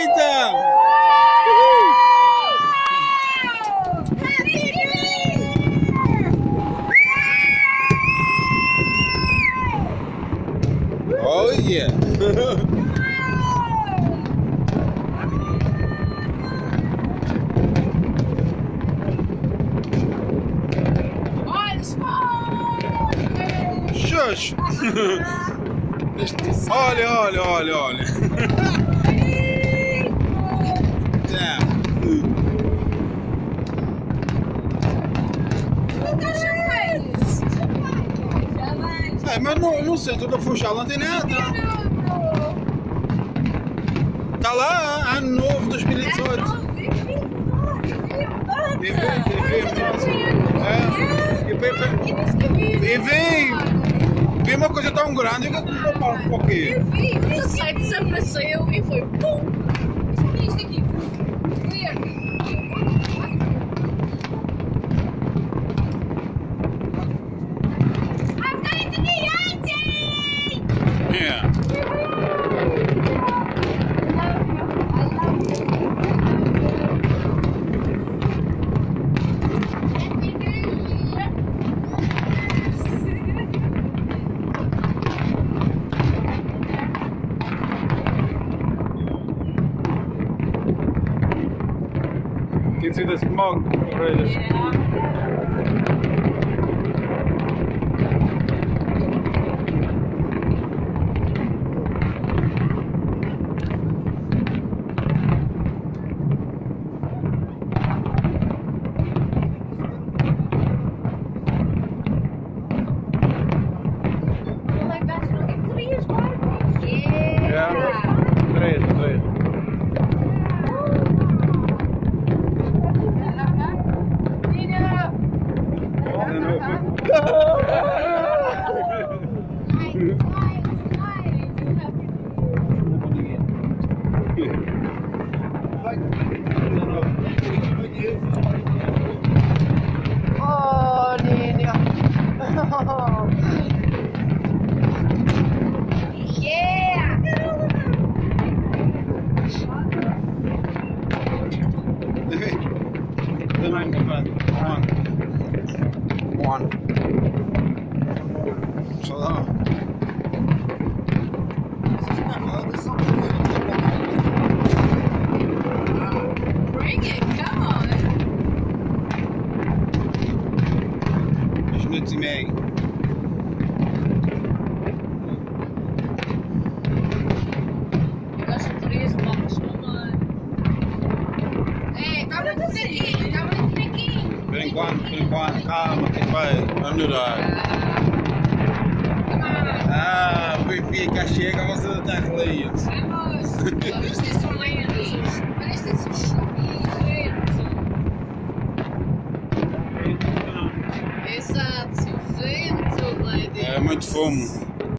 então! Oh yeah! Shush! olha, olha, olha, olha! É, mas no, no centro da Funchal não tem nada. Tá lá, ano novo 2018. E vem, e vem, é, e vem, e vem, vem uma coisa tão grande que eu não um pouquinho. Eu vi, o site desapareceu e foi pum! Can see the smoke already. Yeah. one. So Bring it, come on. Ich nütze sie mir. Fraquinho. Por enquanto, por enquanto, calma, que vai, vai melhorar. Ah, o Benfica chega, você não tá incluído. Vamos, vamos ter som lento. Vamos ter som lento. Exato. É muito fumo.